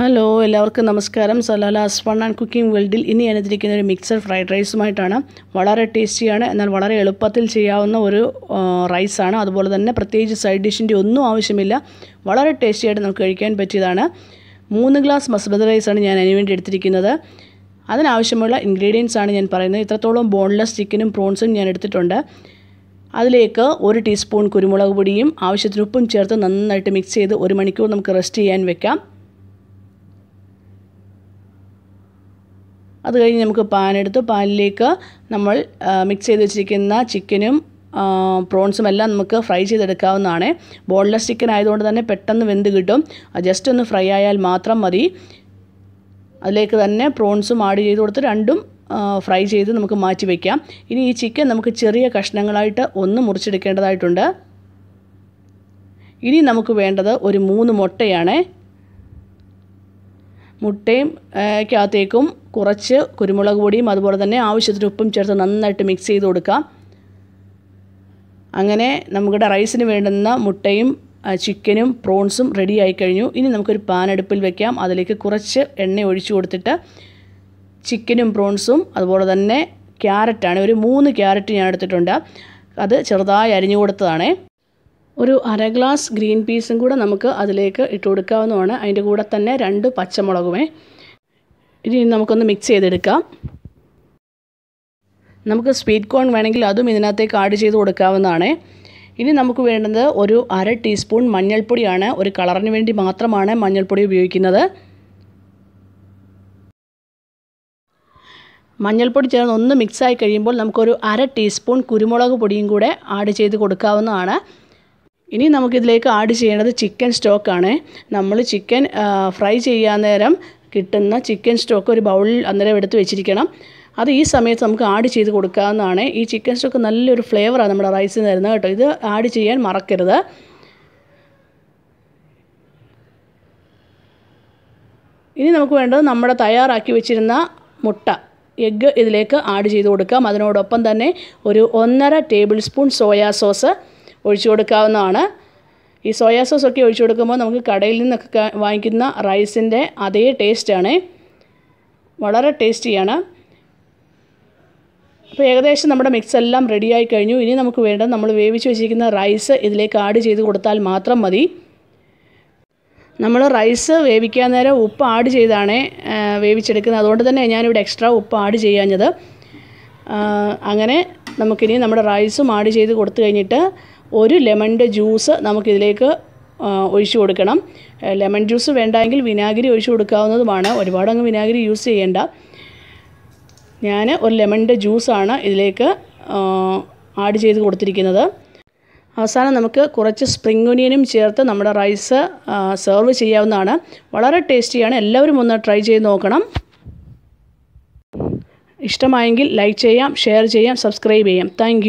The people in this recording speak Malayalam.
ഹലോ എല്ലാവർക്കും നമസ്കാരം. സലാലാസ് ഫൺ ആൻഡ് കുക്കിംഗ് വേൾഡിൽ ഇനി ഞാനെത്തിരിക്കുന്ന ഒരു മിക്സർ ഫ്രൈഡ് റൈസുമായിട്ടാണ്. വളരെ ടേസ്റ്റിയാണ് എന്നാൽ വളരെ എളുപ്പത്തിൽ ചെയ്യാവുന്ന ഒരു റൈസാണ്. അതുപോലെ തന്നെ പ്രത്യേകിച്ച് സൈഡ് ഡിഷിന്റെ ഒന്നും ആവശ്യമില്ല. വളരെ ടേസ്റ്റിയായിട്ട് നമുക്ക് കഴിക്കാൻ പറ്റിയതാണ്. മൂന്ന് ഗ്ലാസ് മസ്ബദ് റൈസാണ് ഞാൻ അതിന് വേണ്ടി എടുത്തിരിക്കുന്നത്. അതിനാവശ്യമുള്ള ഇൻഗ്രീഡിയൻസ് ആണ് ഞാൻ പറയുന്നത്. ഇത്രത്തോളം ബോൺലെസ് ചിക്കനും പ്രോൺസും ഞാൻ എടുത്തിട്ടുണ്ട്. അതിലേക്ക് ഒരു ടീസ്പൂൺ കുരുമുളക് പൊടിയും ആവശ്യത്തിന് ഉപ്പും ചേർത്ത് നന്നായിട്ട് മിക്സ് ചെയ്ത് ഒരു മണിക്കൂർ നമുക്ക് റെസ്റ്റ് ചെയ്യാൻ വെക്കാം. അത് കഴിഞ്ഞ് നമുക്ക് പാനെടുത്ത് പാനിലേക്ക് നമ്മൾ മിക്സ് ചെയ്ത് വെച്ചിരിക്കുന്ന ചിക്കനും പ്രോൺസും എല്ലാം നമുക്ക് ഫ്രൈ ചെയ്തെടുക്കാവുന്നതാണ്. ബോൺലെസ് ചിക്കൻ ആയതുകൊണ്ട് തന്നെ പെട്ടെന്ന് വെന്ത് കിട്ടും. ജസ്റ്റ് ഒന്ന് ഫ്രൈ ആയാൽ മാത്രം മതി. അതിലേക്ക് തന്നെ പ്രോൺസും ആഡ് ചെയ്ത് കൊടുത്ത് രണ്ടും ഫ്രൈ ചെയ്ത് നമുക്ക് മാറ്റി വയ്ക്കാം ഇനി ഈ ചിക്കൻ നമുക്ക് ചെറിയ കഷ്ണങ്ങളായിട്ട് ഒന്ന് മുറിച്ചെടുക്കേണ്ടതായിട്ടുണ്ട്. ഇനി നമുക്ക് വേണ്ടത് ഒരു മൂന്ന് മുട്ടയാണ്. മുട്ടയും ക്കകത്തേക്കും കുറച്ച് കുരുമുളക് പൊടിയും അതുപോലെ തന്നെ ആവശ്യത്തിന് ഉപ്പും ചേർത്ത് നന്നായിട്ട് മിക്സ് ചെയ്ത് കൊടുക്കാം അങ്ങനെ നമ്മുടെ റൈസിന് വേണ്ടുന്ന മുട്ടയും ചിക്കനും പ്രോൺസും റെഡി ആയി കഴിഞ്ഞു. ഇനി നമുക്കൊരു പാൻ അടുപ്പിൽ വെക്കാം. അതിലേക്ക് കുറച്ച് എണ്ണ ഒഴിച്ചു കൊടുത്തിട്ട് ചിക്കനും പ്രോൺസും അതുപോലെ തന്നെ ക്യാരറ്റാണ് ഒരു മൂന്ന് ക്യാരറ്റ് ഞാൻ എടുത്തിട്ടുണ്ട്. അത് ചെറുതായി അരിഞ്ഞു കൊടുത്തതാണ്. ഒരു അര ഗ്ലാസ് ഗ്രീൻ പീസും കൂടെ നമുക്ക് അതിലേക്ക് ഇട്ട് കൊടുക്കാവുന്നതാണ്. അതിന്റെ കൂടെ തന്നെ രണ്ട് പച്ചമുളകുമേ. ഇനി നമുക്കൊന്ന് മിക്സ് ചെയ്തെടുക്കാം. നമുക്ക് സ്വീറ്റ് കോൺ വേണമെങ്കിൽ അതും ഇതിനകത്തേക്ക് ആഡ് ചെയ്ത് കൊടുക്കാവുന്നതാണ്. ഇനി നമുക്ക് വേണ്ടത് ഒരു അര ടീസ്പൂൺ മഞ്ഞൾപ്പൊടിയാണ്. ഒരു കളറിന് വേണ്ടി മാത്രമാണ് മഞ്ഞൾപ്പൊടി ഉപയോഗിക്കുന്നത്. മഞ്ഞൾപ്പൊടി ചേർന്ന് ഒന്ന് മിക്സായി കഴിയുമ്പോൾ നമുക്കൊരു അര ടീസ്പൂൺ കുരുമുളക് പൊടിയും കൂടെ ആഡ് ചെയ്ത് കൊടുക്കാവുന്നതാണ്. ഇനി നമുക്കിതിലേക്ക് ആഡ് ചെയ്യേണ്ടത് ചിക്കൻ സ്റ്റോക്കാണ് നമ്മൾ ചിക്കൻ ഫ്രൈ ചെയ്യാൻ നേരം കിട്ടുന്ന ചിക്കൻ സ്റ്റോക്ക് ഒരു ബൗളിൽ അന്നേരം എടുത്ത് വെച്ചിരിക്കണം. അത് ഈ സമയത്ത് നമുക്ക് ആഡ് ചെയ്ത് കൊടുക്കാവുന്നതാണ്. ഈ ചിക്കൻ സ്റ്റോക്ക് നല്ലൊരു ഫ്ലേവറാണ് നമ്മുടെ റൈസിന് തരുന്നത് കേട്ടോ. ഇത് ആഡ് ചെയ്യാൻ മറക്കരുത്. ഇനി നമുക്ക് വേണ്ടത് നമ്മുടെ തയ്യാറാക്കി വെച്ചിരുന്ന മുട്ട എഗ്ഗ് ഇതിലേക്ക് ആഡ് ചെയ്ത് കൊടുക്കാം. അതിനോടൊപ്പം തന്നെ ഒരു ഒന്നര ടേബിൾ സ്പൂൺ സോയാ സോസ് ഒഴിച്ചു കൊടുക്കാവുന്നതാണ്. ഈ സോയാ സോസ് ഒക്കെ ഒഴിച്ചു കൊടുക്കുമ്പോൾ നമുക്ക് കടയിൽ നിന്നൊക്കെ വാങ്ങിക്കുന്ന റൈസിന്റെ അതേ ടേസ്റ്റാണ് വളരെ ടേസ്റ്റിയാണ് അപ്പോൾ ഏകദേശം നമ്മുടെ മിക്സ് എല്ലാം റെഡിയായി കഴിഞ്ഞു. ഇനി നമുക്ക് വേണ്ടത് നമ്മൾ വേവിച്ച് വെച്ചിരിക്കുന്ന റൈസ് ഇതിലേക്ക് ആഡ് ചെയ്ത് കൊടുത്താൽ മാത്രം മതി. നമ്മൾ റൈസ് വേവിക്കാൻ നേരം ഉപ്പ് ആഡ് ചെയ്താണ് വേവിച്ചെടുക്കുന്നത്. അതുകൊണ്ട് തന്നെ ഞാനിവിടെ എക്സ്ട്രാ ഉപ്പ് ആഡ് ചെയ്യാഞ്ഞത്. അങ്ങനെ നമുക്കിനി നമ്മുടെ റൈസും ആഡ് ചെയ്ത് കൊടുത്തു കഴിഞ്ഞിട്ട് ഒരു ലെമണിന്റെ ജ്യൂസ് നമുക്കിതിലേക്ക് ഒഴിച്ചു കൊടുക്കണം. ലെമൺ ജ്യൂസ് വേണ്ടെങ്കിൽ വിനാഗിരി ഒഴിച്ചു കൊടുക്കാവുന്നതുമാണ്. ഒരുപാടങ്ങ് വിനാഗിരി യൂസ് ചെയ്യേണ്ട. ഞാൻ ഒരു ലെമണിന്റെ ജ്യൂസാണ് ഇതിലേക്ക് ആഡ് ചെയ്ത് കൊടുത്തിരിക്കുന്നത്. അവസാനം നമുക്ക് കുറച്ച് സ്പ്രിംഗ് ഒനിയനും ചേർത്ത് നമ്മുടെ റൈസ് സെർവ് ചെയ്യാവുന്നതാണ്. വളരെ ടേസ്റ്റിയാണ് എല്ലാവരും ഒന്ന് ട്രൈ ചെയ്ത് നോക്കണം. ഇഷ്ടമായെങ്കിൽ ലൈക്ക് ചെയ്യാം ഷെയർ ചെയ്യാം സബ്സ്ക്രൈബ് ചെയ്യാം. താങ്ക്